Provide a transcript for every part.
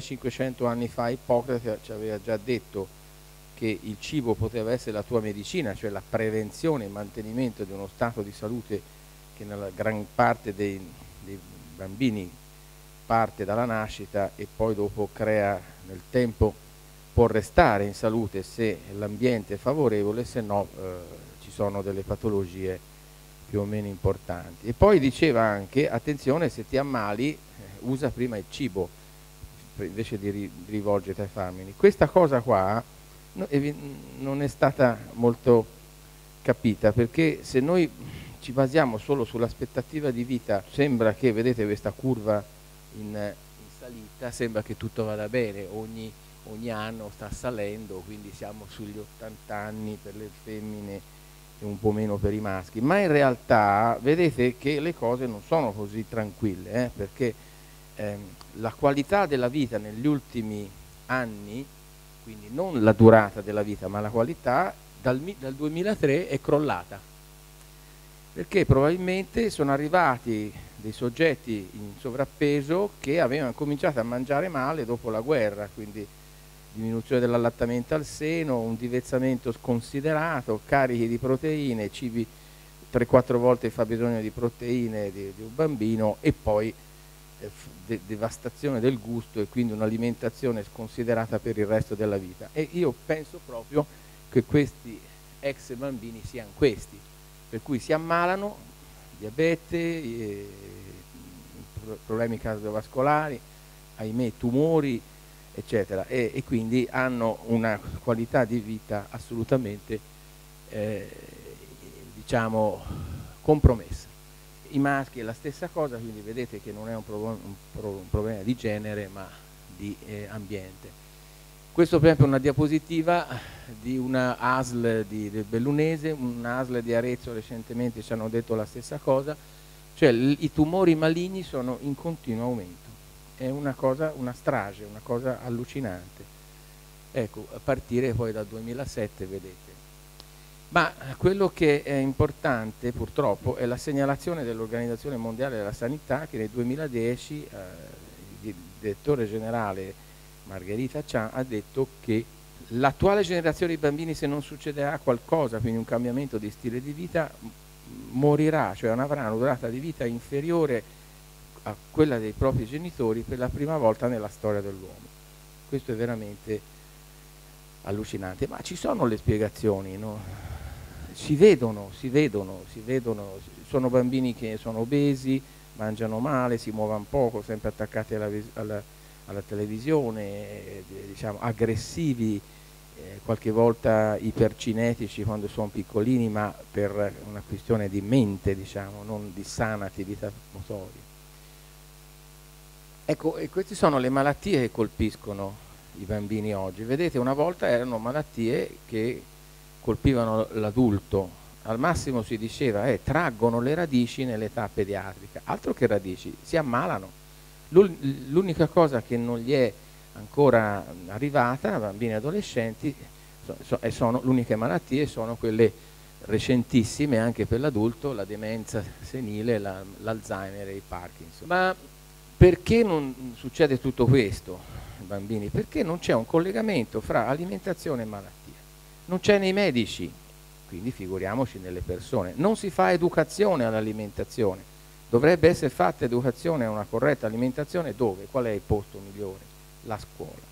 2500 anni fa Ippocrate ci aveva già detto che il cibo poteva essere la tua medicina, cioè la prevenzione e il mantenimento di uno stato di salute che nella gran parte dei, dei bambini parte dalla nascita e poi dopo crea nel tempo può restare in salute se l'ambiente è favorevole, se no eh, ci sono delle patologie più o meno importanti. E poi diceva anche, attenzione, se ti ammali, eh, usa prima il cibo invece di, ri, ai farmaci. Questa cosa qua no, non è stata molto capita perché se noi ci basiamo solo sull'aspettativa di vita, sembra che, vedete questa curva in, in salita, sembra che tutto vada bene, ogni, ogni, anno sta salendo, quindi siamo sugli 80 anni per le femmine e un po' meno per i maschi, ma in realtà vedete che le cose non sono così tranquille, eh, perché ehm, la qualità della vita negli ultimi anni, quindi non la durata della vita, ma la qualità, dal, dal 2003 è crollata. Perché probabilmente sono arrivati dei soggetti in sovrappeso che avevano cominciato a mangiare male dopo la guerra, quindi diminuzione dell'allattamento al seno, un divezzamento sconsiderato, carichi di proteine, cibi 3-4 volte fa bisogno di proteine di, di un bambino e poi eh, de devastazione del gusto e quindi un'alimentazione sconsiderata per il resto della vita. E io penso proprio che questi ex bambini siano questi, per cui si ammalano, diabete, eh, problemi cardiovascolari, ahimè tumori, eccetera, e, e, quindi hanno una qualità di vita assolutamente eh, diciamo compromessa. I maschi è la stessa cosa, quindi vedete che non è un, pro un, pro un problema di genere ma di eh, ambiente. Questo per esempio è una diapositiva di una ASL di, del Bellunese, un ASL di Arezzo recentemente ci hanno detto la stessa cosa, cioè i tumori maligni sono in continuo aumento, è una cosa, una strage, una cosa allucinante. Ecco, a partire poi dal 2007 vedete. Ma quello che è importante purtroppo è la segnalazione dell'Organizzazione Mondiale della Sanità che nel 2010 eh, il direttore generale Margherita Chan ha detto che l'attuale generazione di bambini se non succederà qualcosa, quindi un cambiamento di stile di vita, morirà, cioè avrà una durata di vita inferiore a quella dei propri genitori per la prima volta nella storia dell'uomo. Questo è veramente allucinante, ma ci sono le spiegazioni, no? Si vedono, si vedono, si vedono, sono bambini che sono obesi, mangiano male, si muovono poco, sempre attaccati alla, alla alla televisione, eh, diciamo, aggressivi, eh, qualche volta ipercinetici quando sono piccolini, ma per una questione di mente, diciamo, non di sana attività motoria. Ecco, e queste sono le malattie che colpiscono i bambini oggi. Vedete, una volta erano malattie che colpivano l'adulto, al massimo si diceva eh, traggono le radici nell'età pediatrica, altro che radici, si ammalano L'unica cosa che non gli è ancora arrivata, bambini e adolescenti, sono, l'unica malattie sono quelle recentissime anche per l'adulto, la demenza senile, l'Alzheimer e il Parkinson. Ma perché non succede tutto questo, bambini? Perché non c'è un collegamento fra alimentazione e malattia. Non c'è nei medici, quindi figuriamoci nelle persone. Non si fa educazione all'alimentazione. Dovrebbe essere fatta educazione a una corretta alimentazione dove? Qual è il posto migliore? La scuola.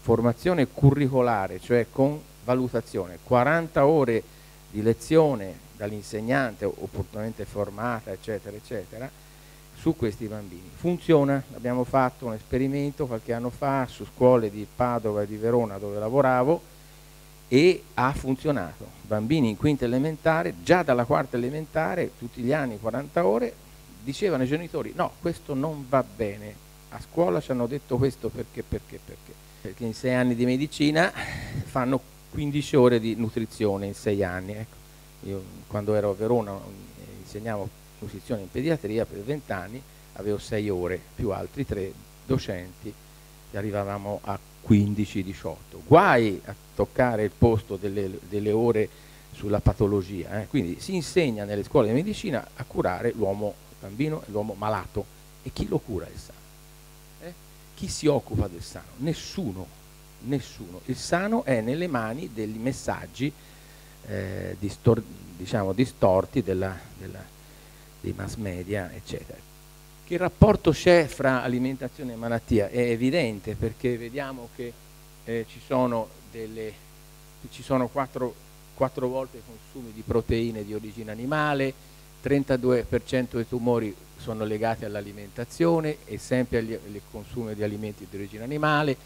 Formazione curricolare, cioè con valutazione, 40 ore di lezione dall'insegnante opportunamente formata, eccetera, eccetera, su questi bambini. Funziona, abbiamo fatto un esperimento qualche anno fa su scuole di Padova e di Verona dove lavoravo e ha funzionato. Bambini in quinta elementare, già dalla quarta elementare, tutti gli anni 40 ore, dicevano i genitori no, questo non va bene, a scuola ci hanno detto questo perché, perché, perché. Perché in sei anni di medicina fanno 15 ore di nutrizione in sei anni. Ecco. Io quando ero a Verona insegnavo nutrizione in pediatria per 20 anni, avevo sei ore più altri tre docenti e arrivavamo a 15-18. Guai a toccare il posto delle, delle ore sulla patologia. Eh. Quindi si insegna nelle scuole di medicina a curare l'uomo bambino è l'uomo malato e chi lo cura il sangue? Eh? chi si occupa del sano? Nessuno, nessuno. Il sano è nelle mani dei messaggi eh, distor diciamo, distorti della, della, dei mass media, eccetera. Che rapporto c'è fra alimentazione e malattia? È evidente perché vediamo che eh, ci sono, delle, ci sono quattro, quattro volte consumi di proteine di origine animale, 32% dei tumori sono legati all'alimentazione e sempre al consumo di alimenti di origine animale,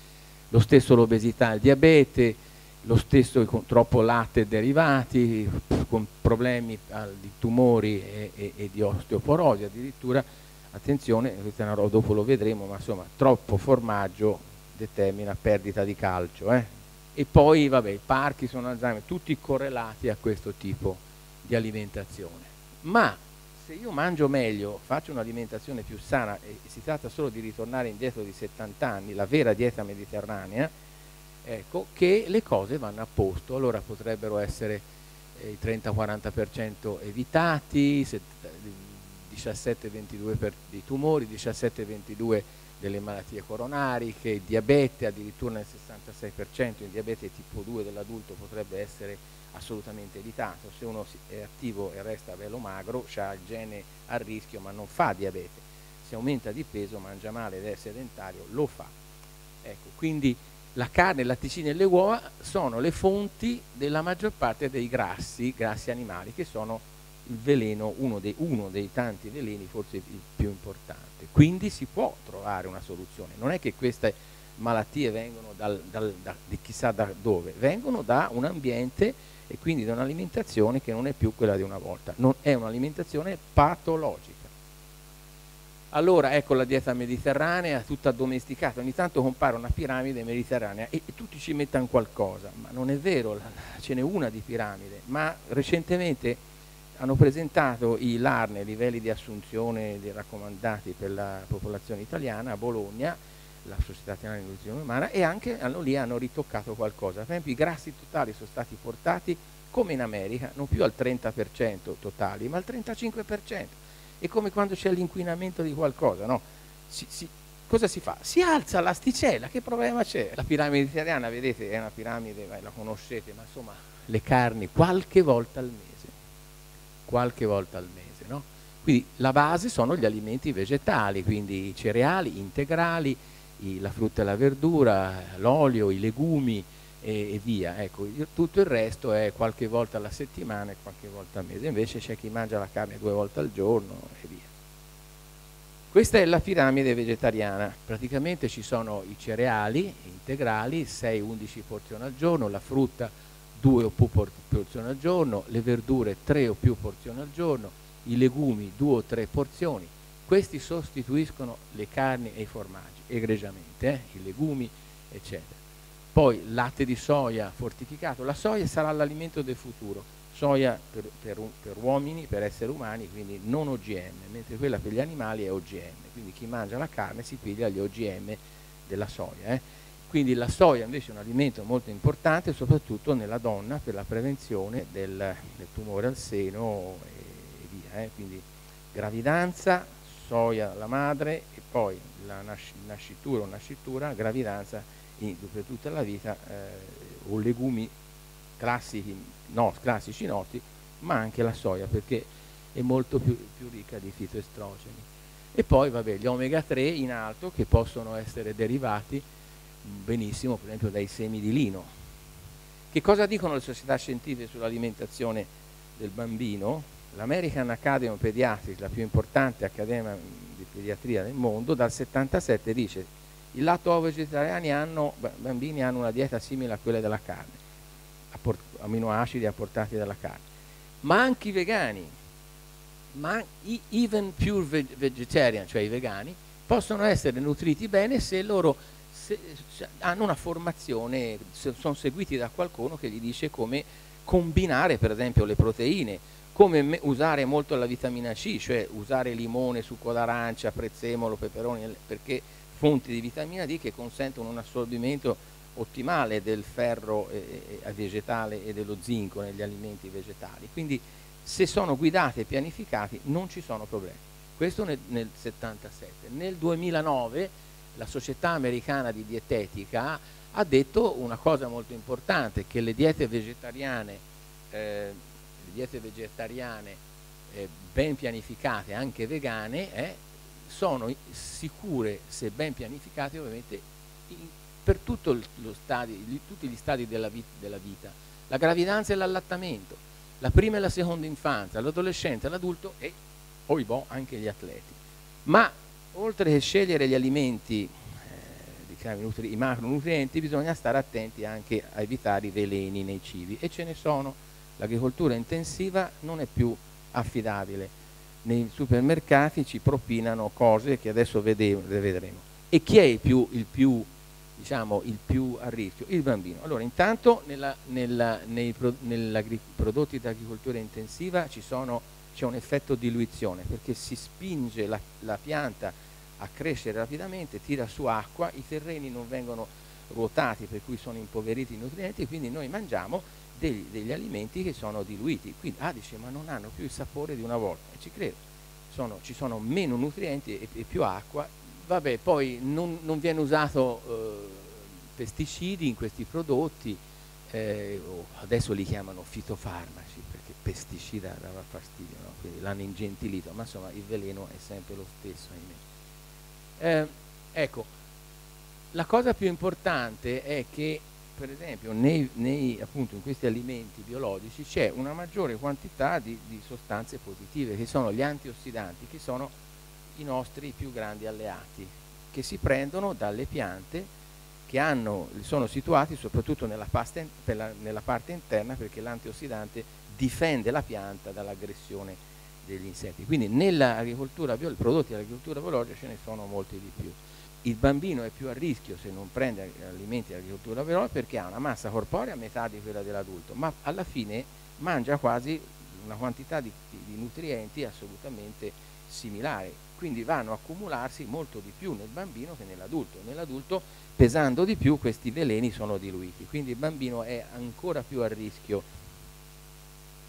lo stesso l'obesità e il diabete, lo stesso con troppo latte e derivati, con problemi di tumori e, e, e, di osteoporosi, addirittura, attenzione, dopo lo vedremo, ma insomma troppo formaggio determina perdita di calcio. Eh? E poi, vabbè, Parkinson, Alzheimer, tutti correlati a questo tipo di alimentazione. Ma se io mangio meglio, faccio un'alimentazione più sana e si tratta solo di ritornare indietro di 70 anni, la vera dieta mediterranea, ecco che le cose vanno a posto. Allora potrebbero essere eh, il 30-40% evitati, 17-22% dei tumori, 17-22% delle malattie coronariche, il diabete addirittura nel 66%, il diabete tipo 2 dell'adulto potrebbe essere assolutamente evitato, se uno è attivo e resta velo magro, ha il gene a rischio ma non fa diabete, se aumenta di peso, mangia male ed è sedentario, lo fa. Ecco, quindi la carne, i latticini e le uova sono le fonti della maggior parte dei grassi, grassi animali, che sono il veleno, uno dei, uno dei tanti veleni, forse il più importante. Quindi si può trovare una soluzione. Non è che queste malattie vengono dal, dal, da, di chissà da dove, vengono da un ambiente e quindi da un'alimentazione che non è più quella di una volta, non è un'alimentazione patologica. Allora ecco la dieta mediterranea tutta addomesticata, ogni tanto compare una piramide mediterranea e, e tutti ci mettono qualcosa, ma non è vero, la, ce n'è una di piramide, ma recentemente hanno presentato i LARNE, livelli di assunzione dei raccomandati per la popolazione italiana a Bologna, la Società Italiana di Nutrizione Umana, e anche hanno, lì hanno ritoccato qualcosa. Per esempio i grassi totali sono stati portati come in America, non più al 30% totali, ma al 35% è come quando c'è l'inquinamento di qualcosa, no? Si, si, cosa si fa? Si alza l'asticella, che problema c'è? La piramide mediterranea, vedete, è una piramide, la conoscete, ma insomma, le carni qualche volta al mese, qualche volta al mese, no? Quindi la base sono gli alimenti vegetali, quindi i cereali integrali, i, la frutta e la verdura, l'olio, i legumi, e, e via. Ecco, tutto il resto è qualche volta alla settimana e qualche volta al mese, invece c'è chi mangia la carne due volte al giorno e via. Questa è la piramide vegetariana, praticamente ci sono i cereali integrali, 6-11 porzioni al giorno, la frutta 2 o più porzioni al giorno, le verdure 3 o più porzioni al giorno, i legumi 2 o 3 porzioni. Questi sostituiscono le carni e i formaggi, egregiamente, eh? i legumi, eccetera. Poi latte di soia fortificato, la soia sarà l'alimento del futuro, soia per, per, per, uomini, per esseri umani, quindi non OGM, mentre quella per gli animali è OGM, quindi chi mangia la carne si piglia gli OGM della soia. Eh. Quindi la soia invece è un alimento molto importante, soprattutto nella donna per la prevenzione del, del tumore al seno e, via. Eh. Quindi gravidanza, soia alla madre e poi la nascitura o nascitura, gravidanza per tutta la vita eh, o legumi classici, no, classici noti, ma anche la soia perché è molto più, più ricca di fitoestrogeni. E poi vabbè, gli omega 3 in alto che possono essere derivati benissimo per esempio dai semi di lino. Che cosa dicono le società scientifiche sull'alimentazione del bambino? L'American Academy of Pediatrics, la più importante accademia di pediatria del mondo, dal 77 dice i lato vegetariani hanno, bambini hanno una dieta simile a quella della carne, aminoacidi apportati dalla carne, ma anche i vegani, ma even pure vegetarian, cioè i vegani, possono essere nutriti bene se loro se, se hanno una formazione, sono seguiti da qualcuno che gli dice come combinare per esempio le proteine, come usare molto la vitamina C, cioè usare limone, succo d'arancia, prezzemolo, peperoni, perché fonti di vitamina D che consentono un assorbimento ottimale del ferro eh, vegetale e dello zinco negli alimenti vegetali. Quindi se sono guidati e pianificati non ci sono problemi. Questo nel, nel 77. Nel 2009 la società americana di dietetica ha detto una cosa molto importante, che le diete vegetariane, eh, le diete vegetariane eh, ben pianificate, anche vegane, eh, sono sicure, se ben pianificate, ovviamente in, per stadio, tutti gli stadi della, vit della vita. La gravidanza e l'allattamento, la prima e la seconda infanzia, l'adolescenza, l'adulto e, oibò, anche gli atleti. Ma oltre che scegliere gli alimenti, eh, i macronutrienti, bisogna stare attenti anche a evitare i veleni nei cibi e ce ne sono. L'agricoltura intensiva non è più affidabile. Nei supermercati ci propinano cose che adesso vedremo. E chi è il più, il più, diciamo, il più a rischio? Il bambino. Allora, intanto nella, nella, nei pro, prodotti d'agricoltura intensiva c'è un effetto diluizione perché si spinge la, la pianta a crescere rapidamente, tira su acqua, i terreni non vengono ruotati per cui sono impoveriti i nutrienti e quindi noi mangiamo degli, degli, alimenti che sono diluiti. Quindi, ah, dice, ma non hanno più il sapore di una volta. E ci credo, sono, ci sono meno nutrienti e, e, più acqua. Vabbè, poi non, non viene usato eh, pesticidi in questi prodotti, eh, adesso li chiamano fitofarmaci pesticida dava fastidio, no? quindi l'hanno ingentilito, ma insomma il veleno è sempre lo stesso. Eh, ecco, la cosa più importante è che per esempio nei, nei, appunto, in questi alimenti biologici c'è una maggiore quantità di, di, sostanze positive che sono gli antiossidanti che sono i nostri più grandi alleati che si prendono dalle piante che hanno, sono situati soprattutto nella, pasta, la, nella parte interna perché l'antiossidante difende la pianta dall'aggressione degli insetti quindi nell'agricoltura prodotti dell'agricoltura biologica ce ne sono molti di più il bambino è più a rischio se non prende alimenti dell'agricoltura biologica perché ha una massa corporea a metà di quella dell'adulto, ma alla fine mangia quasi una quantità di, di nutrienti assolutamente similare, quindi vanno a accumularsi molto di più nel bambino che nell'adulto. Nell'adulto pesando di più questi veleni sono diluiti, quindi il bambino è ancora più a rischio.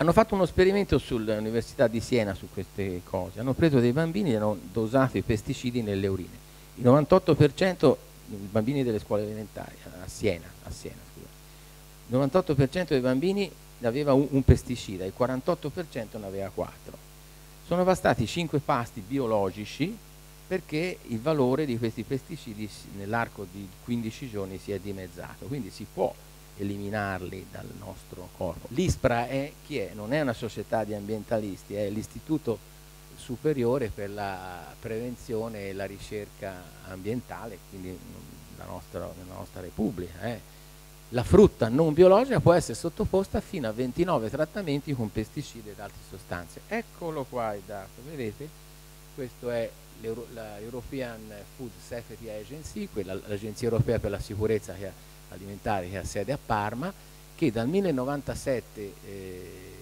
Hanno fatto uno esperimento sull'Università di Siena su queste cose, hanno preso dei bambini e hanno dosato i pesticidi nelle urine. Il 98% dei bambini delle scuole elementari a Siena, a Siena il 98% dei bambini aveva un, un, pesticida, il 48% ne aveva 4. Sono bastati 5 pasti biologici perché il valore di questi pesticidi nell'arco di 15 giorni si è dimezzato, quindi si può eliminarli dal nostro corpo. L'ISPRA è, chi è? Non è una società di ambientalisti, è l'Istituto superiore per la prevenzione e la ricerca ambientale, quindi la nostra, la nostra Repubblica. Eh. La frutta non biologica può essere sottoposta fino a 29 trattamenti con pesticidi ed altre sostanze. Eccolo qua il dato, vedete? Questo è l'European Food Safety Agency, l'Agenzia Europea per la Sicurezza Alimentare che ha sede a Parma, che dal 1997 eh,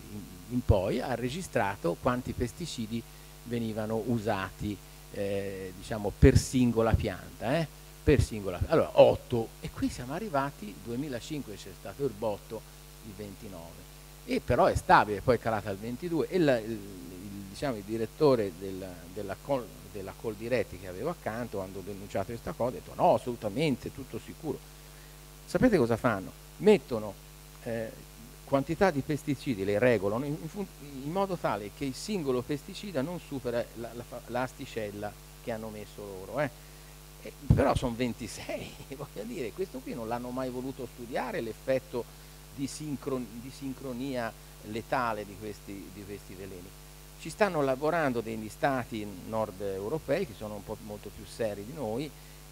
in, poi ha registrato quanti pesticidi venivano usati eh, diciamo per singola pianta eh? per singola allora 8 e qui siamo arrivati nel 2005 c'è stato il botto il 29 e però è stabile poi è calata al 22 e la, il, diciamo, il direttore della, della, Col, della Coldiretti che avevo accanto quando ho denunciato questa cosa ha detto no assolutamente tutto sicuro sapete cosa fanno? mettono eh, quantità di pesticidi le regolano in, in, modo tale che il singolo pesticida non supera l'asticella la, che hanno messo loro. Eh. Eh, però sono 26, voglio dire, questo qui non l'hanno mai voluto studiare l'effetto di, sincron di, sincronia letale di questi, di questi, veleni. Ci stanno lavorando degli stati nord europei che sono un po' molto più seri di noi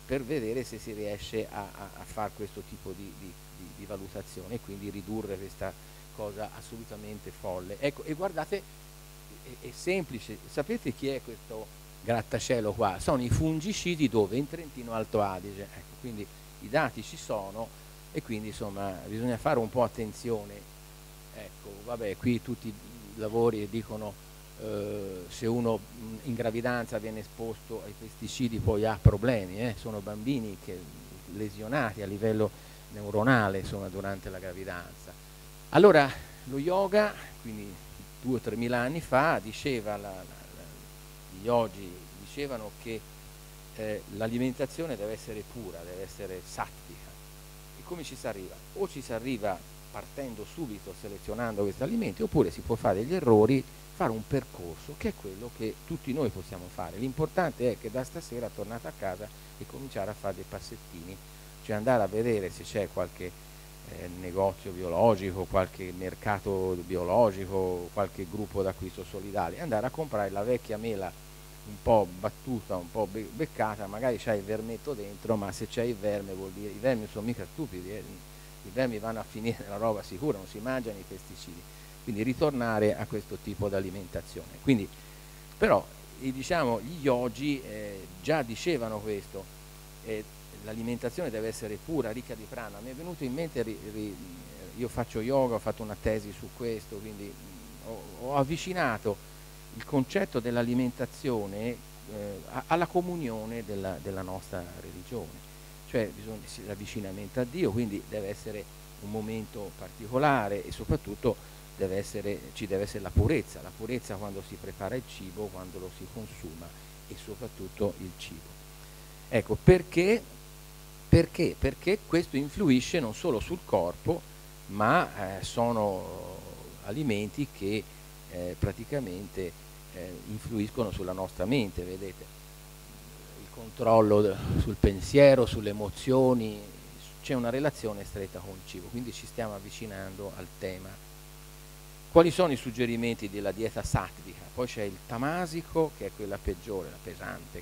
per vedere se si riesce a, a, a fare questo tipo di, di, di valutazione e quindi ridurre questa cosa assolutamente folle. Ecco, e guardate, è, è semplice, sapete chi è questo grattacielo qua? Sono i fungicidi dove? In Trentino Alto Adige, ecco, quindi i dati ci sono e quindi insomma bisogna fare un po' attenzione. Ecco, vabbè, qui tutti i lavori dicono eh, se uno in gravidanza viene esposto ai pesticidi poi ha problemi, eh? sono bambini che, lesionati a livello neuronale insomma, durante la gravidanza. Allora lo yoga, quindi due o tre mila anni fa, diceva la, la, la, gli yogi dicevano che eh, l'alimentazione deve essere pura, deve essere sattica. E come ci si arriva? O ci si arriva partendo subito, selezionando questi alimenti, oppure si può fare degli errori, fare un percorso che è quello che tutti noi possiamo fare. L'importante è che da stasera tornate a casa e cominciare a fare dei passettini, cioè andare a vedere se c'è qualche eh, negozio biologico, qualche mercato biologico, qualche gruppo d'acquisto solidale, andare a comprare la vecchia mela un po' battuta, un po' beccata, magari c'è il vermetto dentro, ma se c'è il verme vuol dire, i vermi sono mica stupidi, eh? I vermi vanno a finire nella roba sicura, non si mangiano i pesticidi, quindi ritornare a questo tipo di alimentazione. Quindi, però diciamo, gli yogi eh, già dicevano questo, eh, l'alimentazione deve essere pura, ricca di prana, mi è venuto in mente, ri, ri, io faccio yoga, ho fatto una tesi su questo, quindi ho, ho avvicinato il concetto dell'alimentazione eh, alla comunione della, della, nostra religione, cioè l'avvicinamento a Dio, quindi deve essere un momento particolare e soprattutto deve essere, ci deve essere la purezza, la purezza quando si prepara il cibo, quando lo si consuma e soprattutto il cibo. Ecco, perché? Perché? Perché questo influisce non solo sul corpo, ma eh, sono alimenti che eh, praticamente eh, influiscono sulla nostra mente, vedete, controllo sul pensiero, sulle emozioni, c'è una relazione stretta con il cibo, quindi ci stiamo avvicinando al tema. Quali sono i suggerimenti della dieta sattvica? Poi c'è il tamasico che è quella peggiore, la pesante,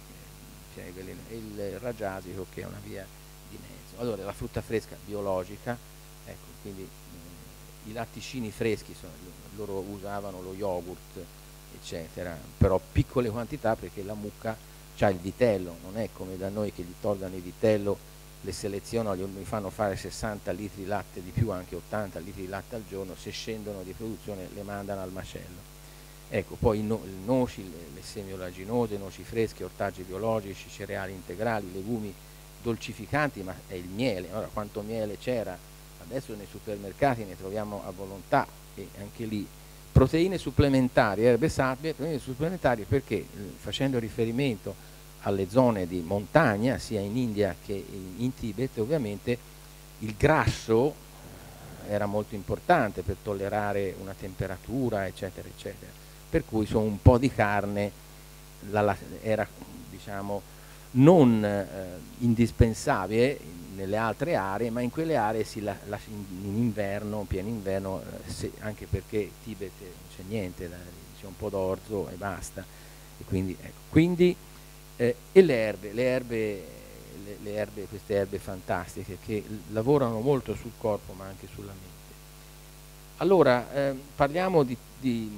e il rajasico che è una via di mezzo. Allora la frutta fresca biologica, ecco, quindi i latticini freschi, sono, loro usavano lo yogurt, eccetera, però piccole quantità perché la mucca ha il vitello, non è come da noi che gli tolgano il vitello, le selezionano, gli fanno fare 60 litri di latte di più, anche 80 litri di latte al giorno, se scendono di produzione le mandano al macello. Ecco, poi le noci, le, le semiolaginose, noci fresche, ortaggi biologici, cereali integrali, legumi dolcificanti, ma è il miele, ora quanto miele c'era? Adesso nei supermercati ne troviamo a volontà e anche lì. Proteine supplementari, erbe sabbie, proteine supplementari perché eh, facendo riferimento alle zone di montagna sia in India che in Tibet ovviamente il grasso era molto importante per tollerare una temperatura eccetera eccetera per cui sono un po' di carne la, era diciamo non eh, indispensabile nelle altre aree, ma in quelle aree si la, la, in, inverno, pieno inverno, eh, se, anche perché Tibet non c'è niente, c'è un po' d'orzo e basta. E quindi, ecco. quindi eh, e le erbe, le erbe, le, erbe, queste erbe fantastiche che lavorano molto sul corpo ma anche sulla mente. Allora, eh, parliamo di, di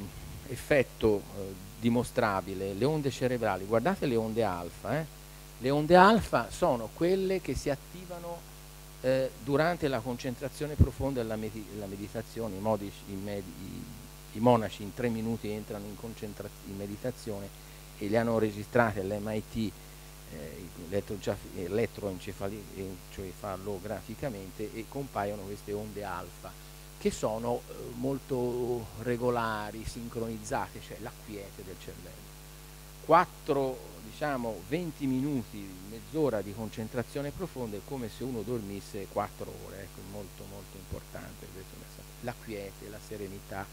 effetto eh, dimostrabile, le onde cerebrali, guardate le onde alfa, eh? Le onde alfa sono quelle che si attivano eh, durante la concentrazione profonda della meditazione. I, modi, i, med I, monaci in tre minuti entrano in, in meditazione e le hanno registrate all'MIT eh, elettroencefalograficamente e compaiono queste onde alfa che sono eh, molto regolari, sincronizzate, cioè la quiete del cervello. Quattro diciamo 20 minuti, mezz'ora di concentrazione profonda è come se uno dormisse 4 ore, ecco, molto molto importante la quiete, la serenità.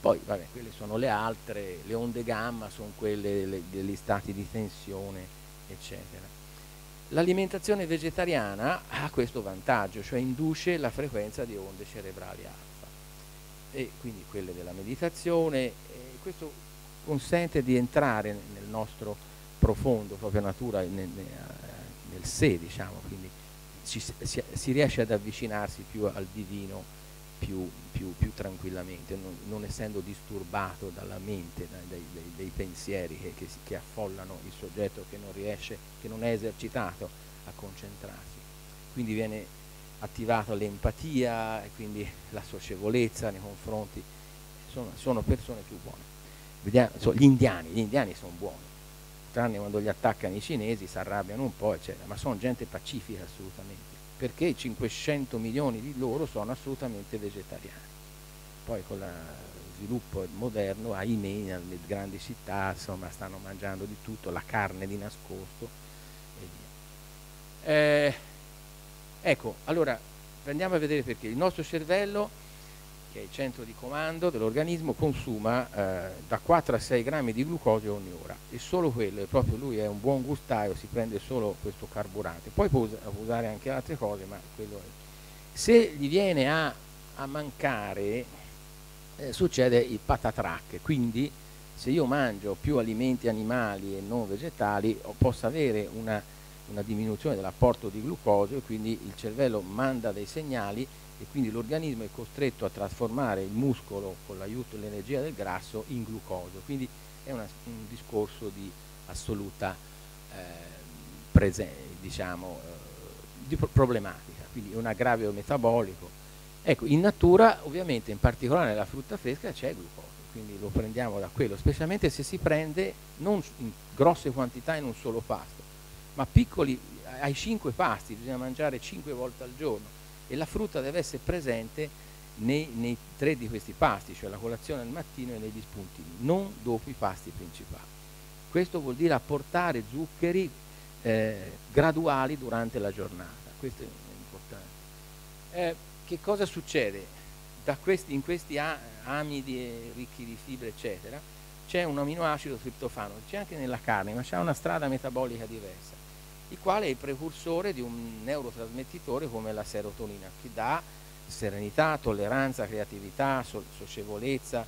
Poi, vabbè, quelle sono le altre, le onde gamma sono quelle delle, degli stati di tensione, eccetera. L'alimentazione vegetariana ha questo vantaggio, cioè induce la frequenza di onde cerebrali alfa e quindi quelle della meditazione, questo consente di entrare nel nostro profondo, propria natura, nel, nel sé, diciamo, quindi ci, si, si, riesce ad avvicinarsi più al divino più, più, più tranquillamente, non, non, essendo disturbato dalla mente, dai, dai, dei pensieri che, che, che, affollano il soggetto che non riesce, che non è esercitato a concentrarsi. Quindi viene attivata l'empatia e quindi la socievolezza nei confronti, sono, sono persone più buone. Vediamo, so, gli indiani, gli indiani sono buoni, tranne quando gli attaccano i cinesi, si arrabbiano un po', eccetera, ma sono gente pacifica assolutamente, perché 500 milioni di loro sono assolutamente vegetariani. Poi con la sviluppo moderno, ahimè, nelle grandi città insomma, stanno mangiando di tutto, la carne di nascosto e via. Eh, ecco, allora andiamo a vedere perché il nostro cervello che è il centro di comando dell'organismo, consuma eh, da 4 a 6 grammi di glucosio ogni ora. E solo quello, e proprio lui è un buon gustaio, si prende solo questo carburante, poi può, usare anche altre cose, ma quello è. Se gli viene a, a mancare, eh, succede il patatrack, quindi se io mangio più alimenti animali e non vegetali posso avere una, una diminuzione dell'apporto di glucosio e quindi il cervello manda dei segnali e quindi l'organismo è costretto a trasformare il muscolo con l'aiuto dell'energia del grasso in glucosio, quindi è una, un discorso di assoluta eh, diciamo, eh, di problematica, quindi un aggravio metabolico. Ecco, in natura ovviamente in particolare nella frutta fresca c'è glucosio, quindi lo prendiamo da quello, specialmente se si prende non in grosse quantità in un solo pasto, ma piccoli, ai 5 pasti, bisogna mangiare 5 volte al giorno e la frutta deve essere presente nei, nei, tre di questi pasti, cioè la colazione al mattino e negli spuntini, non dopo i pasti principali. Questo vuol dire apportare zuccheri eh, graduali durante la giornata, questo è importante. Eh, che cosa succede? Questi, in questi amidi ricchi di fibre, eccetera, c'è un aminoacido triptofano, c'è anche nella carne, ma c'è una strada metabolica diversa il quale è il precursore di un neurotrasmettitore come la serotonina, che dà serenità, tolleranza, creatività, socievolezza,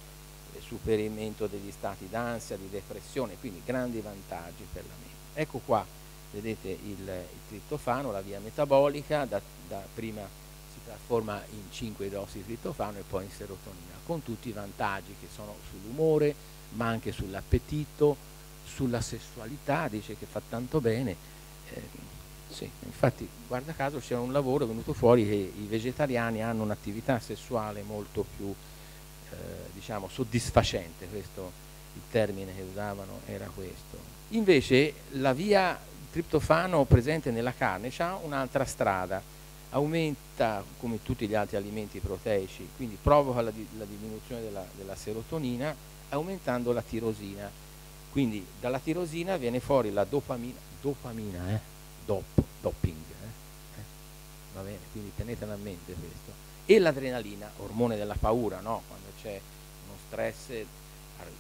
superamento degli stati d'ansia, di depressione, quindi grandi vantaggi per la mente. Ecco qua, vedete il, il triptofano, la via metabolica, da, da prima si trasforma in 5 dosi di triptofano e poi in serotonina, con tutti i vantaggi che sono sull'umore, ma anche sull'appetito, sulla sessualità, dice che fa tanto bene, eh, sì, infatti guarda caso c'è un lavoro venuto fuori che i vegetariani hanno un'attività sessuale molto più eh, diciamo soddisfacente, questo il termine che usavano era questo. Invece la via triptofano presente nella carne ha un'altra strada, aumenta come tutti gli altri alimenti proteici, quindi provoca la, la diminuzione della, della serotonina aumentando la tirosina. Quindi dalla tirosina viene fuori la dopamina, dopamina, eh? Dop, doping, eh? Eh? va bene, quindi tenetela a mente questo. E l'adrenalina, ormone della paura, no? quando c'è uno stress,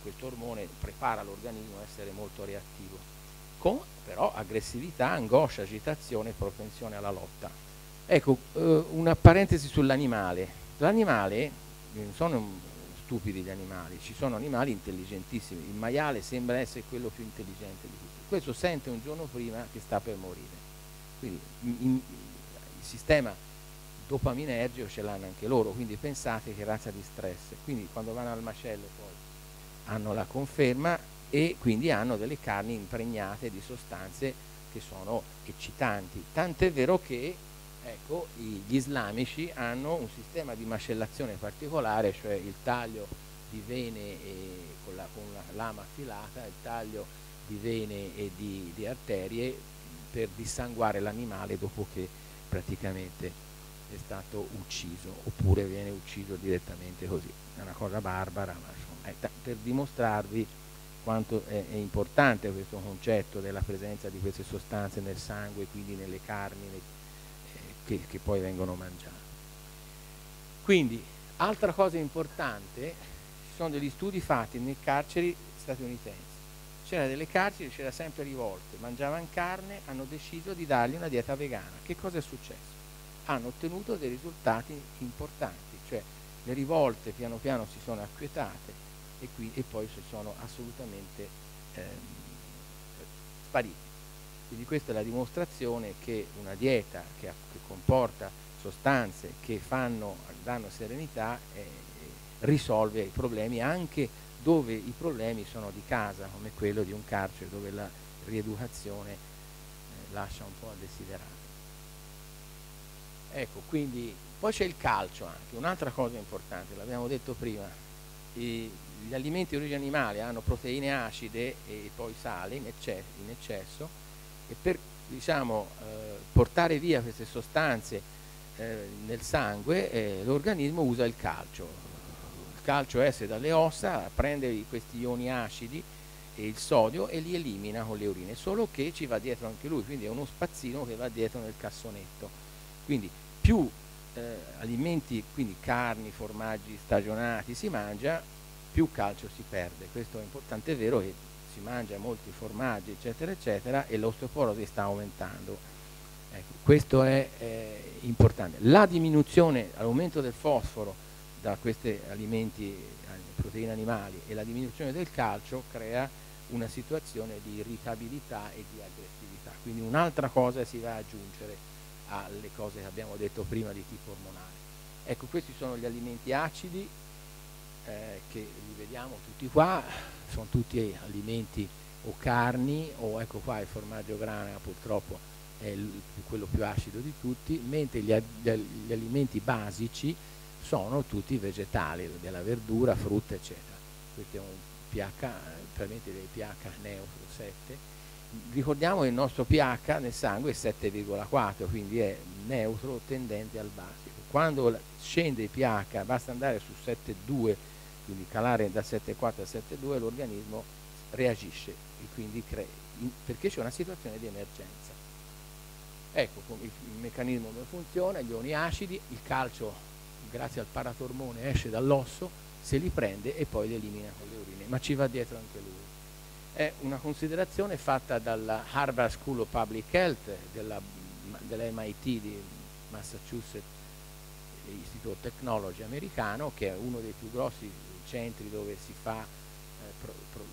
questo ormone prepara l'organismo a essere molto reattivo, con però aggressività, angoscia, agitazione e propensione alla lotta. Ecco, eh, una parentesi sull'animale. L'animale, non sono stupidi gli animali, ci sono animali intelligentissimi, il maiale sembra essere quello più intelligente di tutti questo sente un giorno prima che sta per morire. Quindi in, il sistema dopaminergico ce l'hanno anche loro, quindi pensate che razza di stress. Quindi quando vanno al macello poi hanno la conferma e quindi hanno delle carni impregnate di sostanze che sono eccitanti. Tant'è vero che ecco, gli islamici hanno un sistema di macellazione particolare, cioè il taglio di vene con la, con la lama affilata, il taglio di vene e di, di arterie per dissanguare l'animale dopo che praticamente è stato ucciso oppure viene ucciso direttamente così. È una cosa barbara, ma insomma, per dimostrarvi quanto è, è, importante questo concetto della presenza di queste sostanze nel sangue, quindi nelle carni eh, che, che poi vengono mangiate. Quindi, altra cosa importante, ci sono degli studi fatti nei carceri statunitensi c'era delle carceri, c'era sempre rivolte, mangiavano carne, hanno deciso di dargli una dieta vegana. Che cosa è successo? Hanno ottenuto dei risultati importanti, cioè le rivolte piano piano si sono acquietate e, qui, e poi si sono assolutamente eh, sparite. Quindi questa è la dimostrazione che una dieta che, che comporta sostanze che fanno, danno serenità eh, risolve i problemi anche dove i problemi sono di casa, come quello di un carcere dove la rieducazione eh, lascia un po' a desiderare. Ecco, quindi poi c'è il calcio anche, un'altra cosa importante, l'abbiamo detto prima, I, gli alimenti di origine animale hanno proteine acide e poi sale in, eccesso, in eccesso e per diciamo, eh, portare via queste sostanze eh, nel sangue eh, l'organismo usa il calcio, calcio esce dalle ossa, prende questi ioni acidi e il sodio e li elimina con le urine, solo che ci va dietro anche lui, quindi è uno spazzino che va dietro nel cassonetto. Quindi più eh, alimenti, quindi carni, formaggi stagionati si mangia, più calcio si perde. Questo è importante, è vero che si mangia molti formaggi, eccetera, eccetera, e l'osteoporosi sta aumentando. Ecco, questo è eh, importante. La diminuzione, l'aumento del fosforo da questi alimenti, proteine animali e la diminuzione del calcio crea una situazione di irritabilità e di aggressività. Quindi un'altra cosa si va ad aggiungere alle cose che abbiamo detto prima di tipo ormonale. Ecco, questi sono gli alimenti acidi eh, che li vediamo tutti qua, sono tutti alimenti o carni o ecco qua il formaggio grana purtroppo è quello più acido di tutti, mentre gli, gli alimenti basici sono tutti vegetali, della verdura, frutta eccetera. Questo è un pH, probabilmente dei pH neutro 7. Ricordiamo che il nostro pH nel sangue è 7,4, quindi è neutro tendente al basico. Quando scende il pH, basta andare su 7,2 quindi calare da 7,4 a 7,2 l'organismo reagisce e quindi crea, perché c'è una situazione di emergenza. Ecco il meccanismo come funziona, gli ioni acidi, il calcio grazie al paratormone esce dall'osso, se li prende e poi li elimina con le urine, ma ci va dietro anche lui. È una considerazione fatta dalla Harvard School of Public Health, dell'MIT di Massachusetts Institute of Technology americano, che è uno dei più grossi centri dove si fa eh, pro, pro,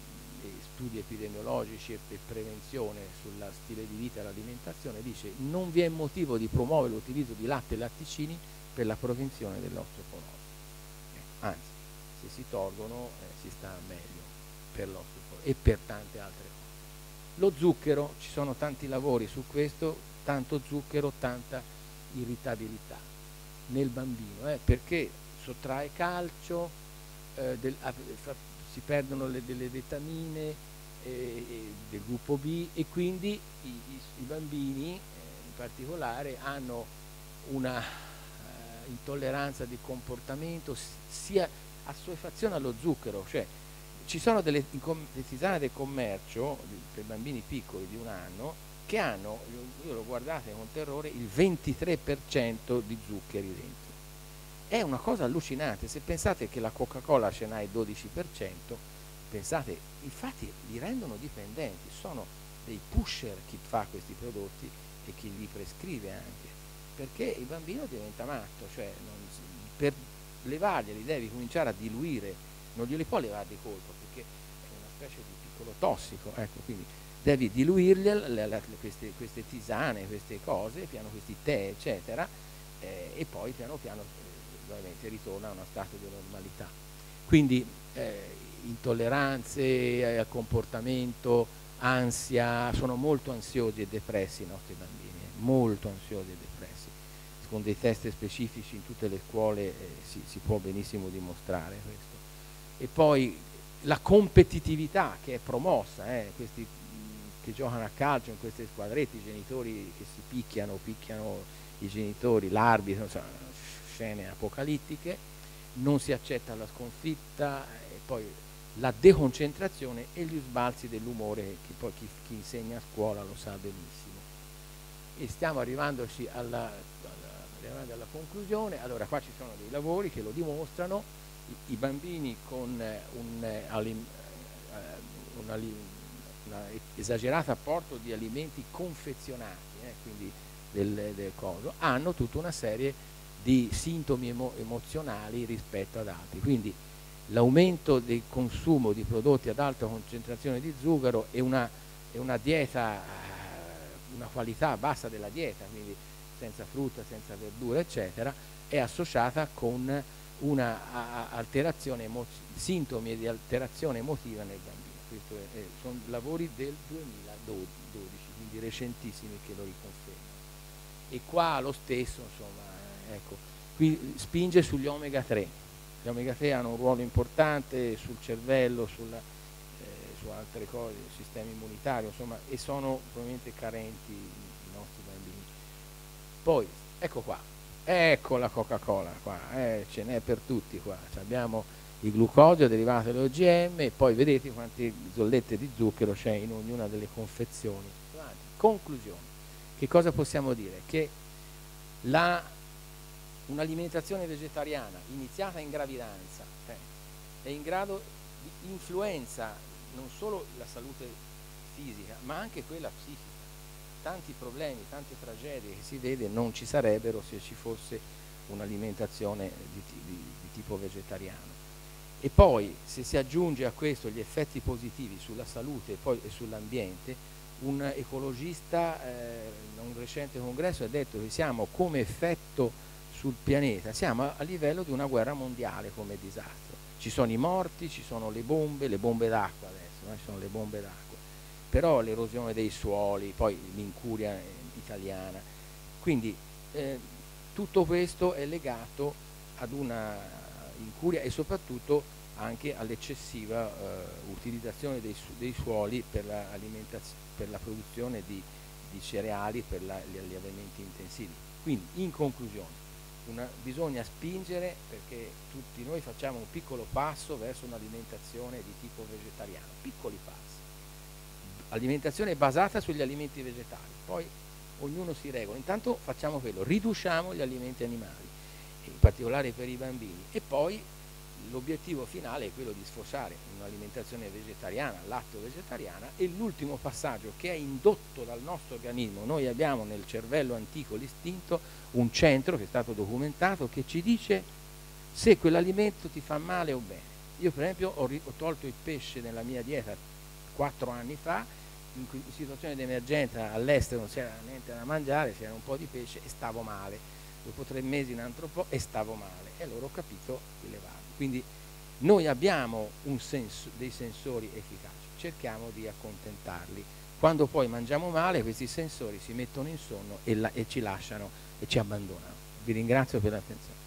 studi epidemiologici e, e prevenzione sul stile di vita e l'alimentazione, dice non vi è motivo di promuovere l'utilizzo di latte e latticini per la prevenzione dell'osteoporosi. Eh, anzi, se si tolgono eh, si sta meglio per l'osteoporosi e per tante altre cose. Lo zucchero, ci sono tanti lavori su questo, tanto zucchero, tanta irritabilità nel bambino, eh, perché sottrae calcio, eh, del, si perdono le, delle vitamine eh, del gruppo B e quindi i, i, i bambini eh, in particolare hanno una intolleranza di comportamento sia assuefazione allo zucchero, cioè ci sono delle, tisane del commercio per bambini piccoli di un anno che hanno, io lo guardate con terrore, il 23% di zuccheri dentro. È una cosa allucinante, se pensate che la Coca-Cola ce n'ha il 12%, pensate, infatti li rendono dipendenti, sono dei pusher chi fa questi prodotti e chi li prescrive anche, perché il bambino diventa matto, cioè non, per levarglieli devi cominciare a diluire, non glieli può levare di colpo perché è una specie di piccolo tossico, ecco, quindi devi diluirle queste, queste, tisane, queste cose, piano questi tè, eccetera, eh, e poi piano piano ovviamente ritorna a uno stato di normalità. Quindi eh, intolleranze al comportamento, ansia, sono molto ansiosi e depressi i nostri bambini, eh, molto ansiosi e depressi. Con dei test specifici in tutte le scuole eh, si, si, può benissimo dimostrare questo. E poi la competitività che è promossa, eh, questi che giocano a calcio in queste squadrette, i genitori che si picchiano, picchiano i genitori, l'arbitro, insomma, scene apocalittiche, non si accetta la sconfitta e poi la deconcentrazione e gli sbalzi dell'umore che poi chi, chi, insegna a scuola lo sa benissimo. E stiamo arrivandoci alla, alla, alla, conclusione, allora qua ci sono dei lavori che lo dimostrano, i, i bambini con un, un, un esagerato apporto di alimenti confezionati, eh, quindi del, del coso, hanno tutta una serie di sintomi emo emozionali rispetto ad altri. Quindi l'aumento del consumo di prodotti ad alta concentrazione di zucchero e una, una dieta, eh, una qualità bassa della dieta, quindi senza frutta, senza verdura, eccetera, è associata con una alterazione sintomi di alterazione emotiva nel bambino. Questi sono lavori del 2012, quindi recentissimi che lo riconfermano. E qua lo stesso, insomma, Ecco, qui spinge sugli omega 3. Gli omega 3 hanno un ruolo importante sul cervello, sulla, eh, su altre cose, sistema immunitario, insomma, e sono probabilmente carenti. Poi, ecco qua, ecco la Coca-Cola qua, eh, ce n'è per tutti qua. Abbiamo il glucosio derivato dagli OGM e poi vedete quante zollette di zucchero c'è in ognuna delle confezioni. Conclusione, che cosa possiamo dire? Che un'alimentazione vegetariana iniziata in gravidanza eh, è in grado di influenza non solo la salute fisica ma anche quella psichica. Tanti problemi, tante tragedie che si vede non ci sarebbero se ci fosse un'alimentazione di, di, di tipo vegetariano. E poi se si aggiunge a questo gli effetti positivi sulla salute e, e sull'ambiente, un ecologista eh, in un recente congresso ha detto che siamo come effetto sul pianeta, siamo a, a livello di una guerra mondiale come disastro. Ci sono i morti, ci sono le bombe, le bombe d'acqua adesso, no? ci sono le bombe d'acqua, però l'erosione dei suoli, poi l'incuria italiana. Quindi eh, tutto questo è legato ad una incuria e soprattutto anche all'eccessiva eh, utilizzazione dei, dei, suoli per la, per la produzione di, di, cereali, per la, gli allevamenti intensivi. Quindi in conclusione una, bisogna spingere perché tutti noi facciamo un piccolo passo verso un'alimentazione di tipo vegetariano, piccoli passi. Alimentazione basata sugli alimenti vegetali, poi ognuno si regola. Intanto facciamo quello, riduciamo gli alimenti animali, in particolare per i bambini, e poi l'obiettivo finale è quello di sfociare un'alimentazione vegetariana, latto-vegetariana e l'ultimo passaggio che è indotto dal nostro organismo, noi abbiamo nel cervello antico l'istinto un centro che è stato documentato che ci dice se quell'alimento ti fa male o bene. Io per esempio ho, ho tolto il pesce nella mia dieta quattro anni fa, in, in situazione di emergenza all'estero non c'era niente da mangiare, c'era un po' di pesce e stavo male. Dopo tre mesi in antropo e stavo male e allora ho capito di levarmi. Quindi noi abbiamo senso, dei sensori efficaci, cerchiamo di accontentarli. Quando poi mangiamo male questi sensori si mettono in sonno e, la, e ci lasciano e ci abbandonano. Vi ringrazio per l'attenzione.